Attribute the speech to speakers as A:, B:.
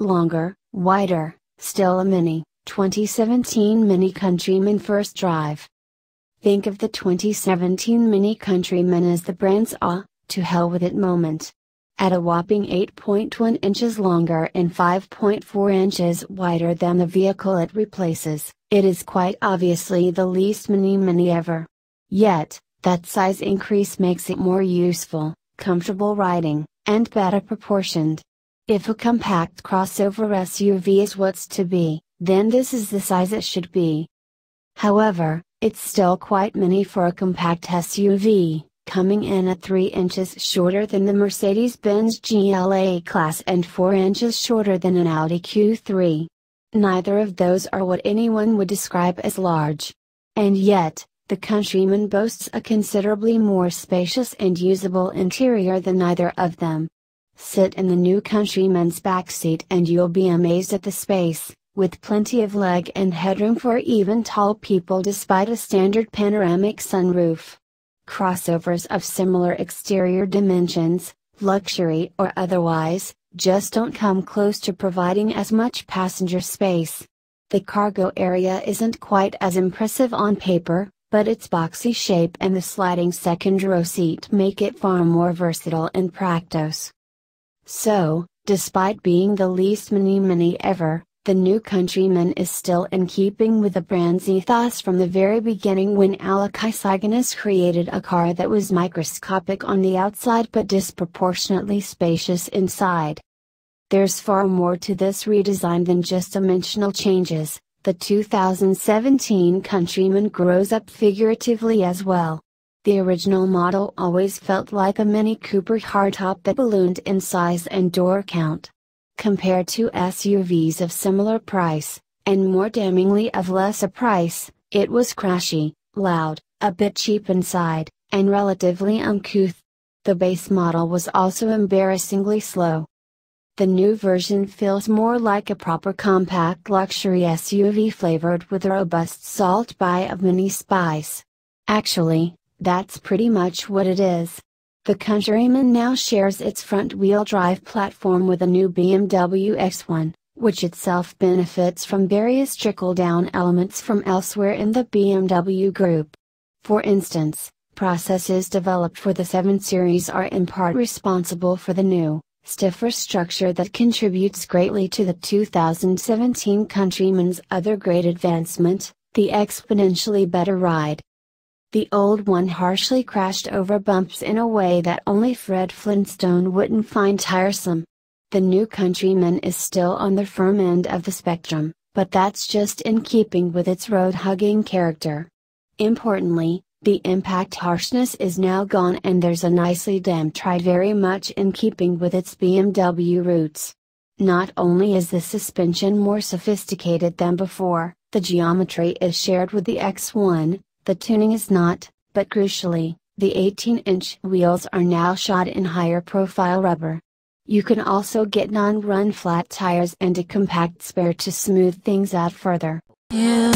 A: longer, wider, still a Mini, 2017 Mini Countryman First Drive. Think of the 2017 Mini Countryman as the brand's ah, to hell with it moment. At a whopping 8.1 inches longer and 5.4 inches wider than the vehicle it replaces, it is quite obviously the least mini mini ever. Yet, that size increase makes it more useful, comfortable riding, and better proportioned. If a compact crossover SUV is what's to be, then this is the size it should be. However, it's still quite mini for a compact SUV, coming in at 3 inches shorter than the Mercedes-Benz GLA class and 4 inches shorter than an Audi Q3. Neither of those are what anyone would describe as large. And yet, the Countryman boasts a considerably more spacious and usable interior than either of them. Sit in the new Countryman's backseat and you'll be amazed at the space, with plenty of leg and headroom for even tall people despite a standard panoramic sunroof. Crossovers of similar exterior dimensions, luxury or otherwise, just don't come close to providing as much passenger space. The cargo area isn't quite as impressive on paper, but its boxy shape and the sliding second row seat make it far more versatile in practice. So, despite being the least mini mini ever, the new Countryman is still in keeping with the brand's ethos from the very beginning when Alec Issigonis created a car that was microscopic on the outside but disproportionately spacious inside. There's far more to this redesign than just dimensional changes, the 2017 Countryman grows up figuratively as well. The original model always felt like a Mini Cooper hardtop that ballooned in size and door count. Compared to SUVs of similar price, and more damningly of lesser price, it was crashy, loud, a bit cheap inside, and relatively uncouth. The base model was also embarrassingly slow, the new version feels more like a proper compact luxury SUV flavored with a robust salt bite of mini spice. Actually, that's pretty much what it is. The Countryman now shares its front wheel drive platform with a new BMW X1, which itself benefits from various trickle down elements from elsewhere in the BMW group. For instance, processes developed for the 7 Series are in part responsible for the new, stiffer structure that contributes greatly to the 2017 Countryman's other great advancement, the exponentially better ride. The old one harshly crashed over bumps in a way that only Fred Flintstone wouldn't find tiresome. The new Countryman is still on the firm end of the spectrum, but that's just in keeping with its road hugging character. Importantly, the impact harshness is now gone and there's a nicely damped tri very much in keeping with its BMW roots. Not only is the suspension more sophisticated than before, the geometry is shared with the X1, the tuning is not, but crucially, the 18 inch wheels are now shod in higher profile rubber. You can also get non run flat tires and a compact spare to smooth things out further. Yeah.